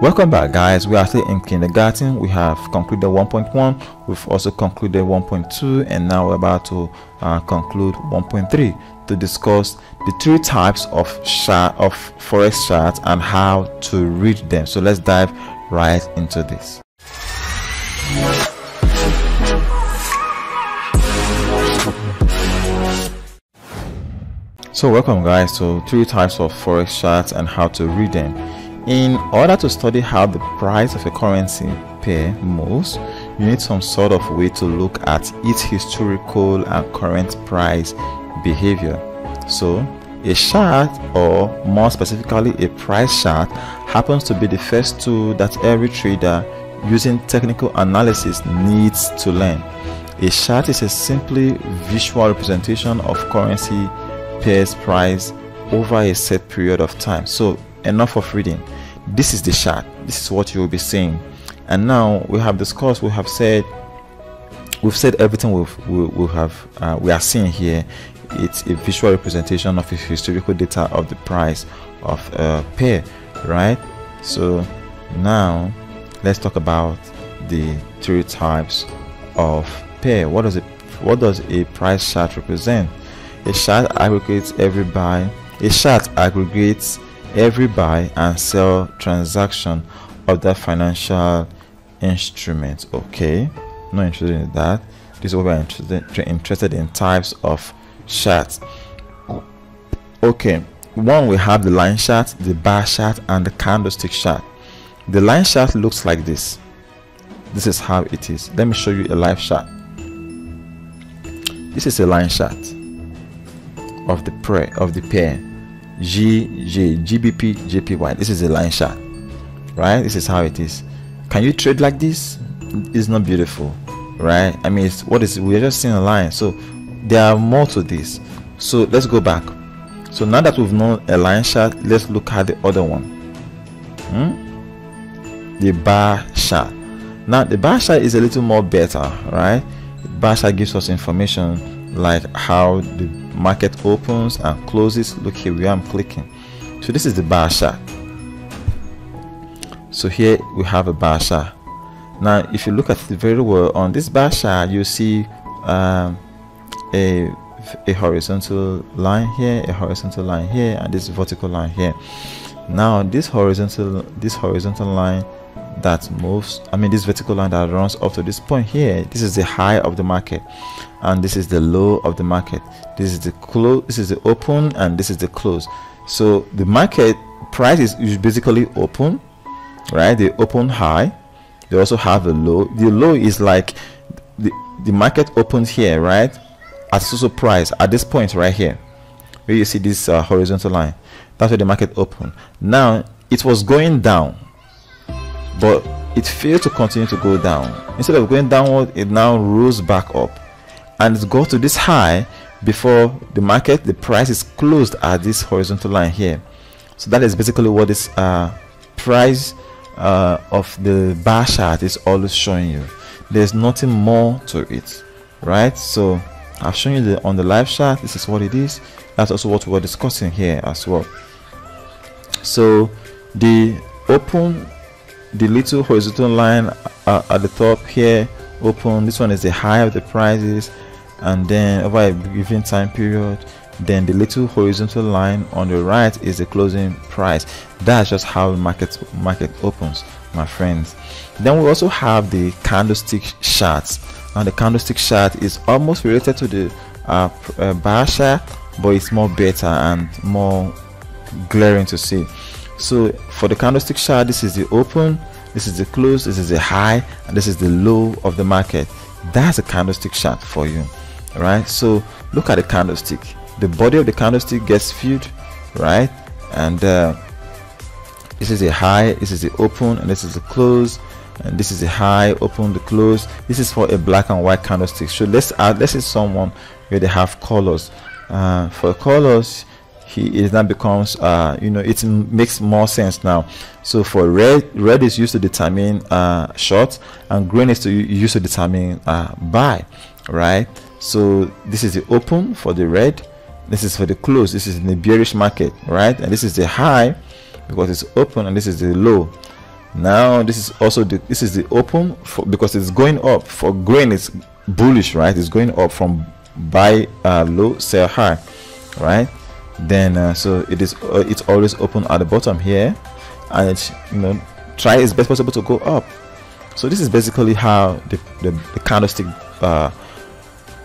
Welcome back guys, we are still in kindergarten. We have concluded 1.1, we've also concluded 1.2 and now we're about to uh, conclude 1.3 to discuss the three types of chart of forex charts and how to read them. So let's dive right into this. So welcome guys to three types of forex charts and how to read them. In order to study how the price of a currency pair moves, you need some sort of way to look at its historical and current price behavior. So, a chart, or more specifically a price chart, happens to be the first tool that every trader using technical analysis needs to learn. A chart is a simply visual representation of currency pairs price over a set period of time. So enough of reading. This is the chart this is what you will be seeing. And now we have discussed we have said we've said everything we've, we, we have uh, we are seeing here. It's a visual representation of historical data of the price of a pair right? So now let's talk about the three types of pair what does it what does a price chart represent? A chart aggregates every buy a chart aggregates every buy and sell transaction of that financial instrument okay? Not interested in that. This is what we're interested, interested in types of charts okay one we have the line chart the bar chart and the candlestick chart the line chart looks like this. This is how it is. Let me show you a live chart this is a line chart of the pair of the pair GJ, GBP, JPY. This is a line chart, right? This is how it is. Can you trade like this? It's not beautiful, right? I mean, it's what is we're just seeing a line. So there are more to this. So let's go back. So now that we've known a line chart, let's look at the other one. Hmm? The bar chart. Now the bar chart is a little more better, right? The bar chart gives us information like how the market opens and closes. Look here where i'm clicking. So this is the bar chart so here we have a bar chart now if you look at it very well on this bar chart you see um, a a horizontal line here a horizontal line here and this vertical line here. Now this horizontal this horizontal line that moves i mean this vertical line that runs up to this point here this is the high of the market and this is the low of the market. This is the close this is the open and this is the close. So the market price is basically open right? They open high. They also have a low. The low is like the, the market opens here right? At social price at this point right here where you see this uh, horizontal line. That's where the market opened now it was going down but it failed to continue to go down. Instead of going downward, it now rose back up and it got to this high before the market, the price is closed at this horizontal line here. So that is basically what this uh, price uh, of the bar chart is always showing you. There's nothing more to it, right? So I've shown you the on the live chart. This is what it is. That's also what we're discussing here as well. So the open the little horizontal line uh, at the top here open. This one is the high of the prices. And then over a given time period then the little horizontal line on the right is the closing price. That's just how market market opens my friends. Then we also have the candlestick charts. Now the candlestick chart is almost related to the uh, uh, bar chart but it's more better and more glaring to see so for the candlestick chart this is the open this is the close this is the high and this is the low of the market. That's a candlestick chart for you right? So look at the candlestick. The body of the candlestick gets filled right? And uh, this is a high this is the open and this is the close and this is the high open the close. This is for a black and white candlestick. So let's add let's say someone where they have colors. Uh, for colors he it now becomes uh, you know it makes more sense now. So for red red is used to determine uh, short and green is to used to determine uh, buy right? So this is the open for the red. This is for the close. This is in the bearish market right? And this is the high because it's open and this is the low. Now this is also the this is the open for because it's going up. For green it's bullish right? It's going up from buy uh, low sell high right then uh, so it is uh, it's always open at the bottom here and it's you know try as best possible to go up. So this is basically how the, the, the candlestick uh,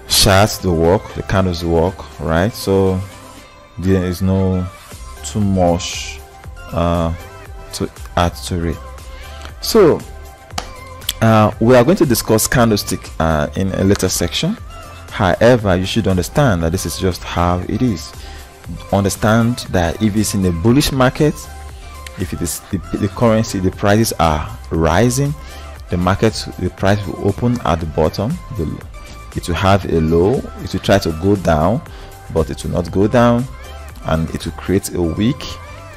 charts the work the candles work right? So there is no too much uh, to add to it. So uh, we are going to discuss candlestick uh, in a later section. However you should understand that this is just how it is understand that if it's in a bullish market if it is the, the currency the prices are rising the market the price will open at the bottom. The, it will have a low it will try to go down but it will not go down and it will create a wick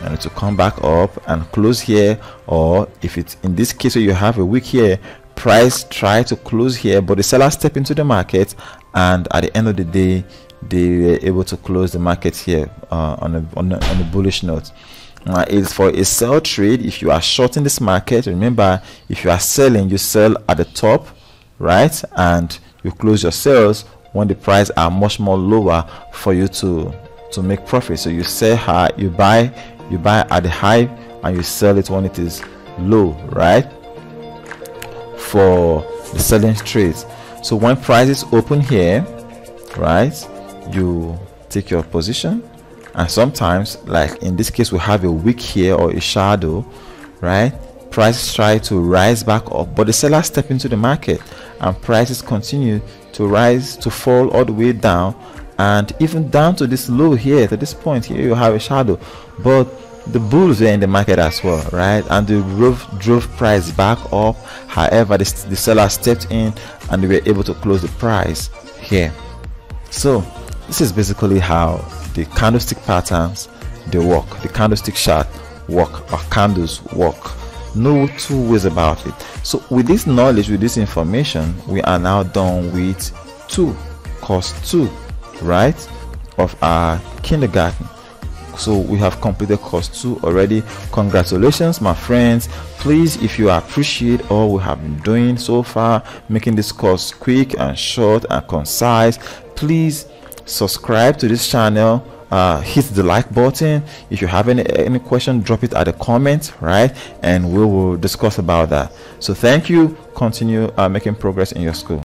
and it will come back up and close here or if it's in this case you have a week here price try to close here but the seller step into the market and at the end of the day they were able to close the market here uh, on, a, on, a, on a bullish note. Uh, is for a sell trade. If you are shorting this market remember if you are selling you sell at the top right? And you close your sales when the price are much more lower for you to to make profit. So you sell high you buy you buy at the high and you sell it when it is low right? For the selling trades. So when prices open here right you take your position. And sometimes like in this case we have a wick here or a shadow right? Prices try to rise back up but the seller step into the market and prices continue to rise to fall all the way down and even down to this low here to this point here you have a shadow. But the bulls were in the market as well right? And the drove drove price back up. However the, the seller stepped in and they were able to close the price here. So this is basically how the candlestick patterns they work. The candlestick chart work or candles work. No two ways about it. So with this knowledge with this information we are now done with two course two right of our kindergarten. So we have completed course two already. Congratulations my friends. Please if you appreciate all we have been doing so far making this course quick and short and concise please subscribe to this channel uh, hit the like button. If you have any any question drop it at the comment right? And we will discuss about that. So thank you. Continue uh, making progress in your school